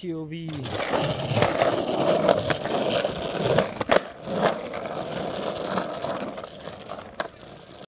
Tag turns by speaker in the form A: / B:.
A: POV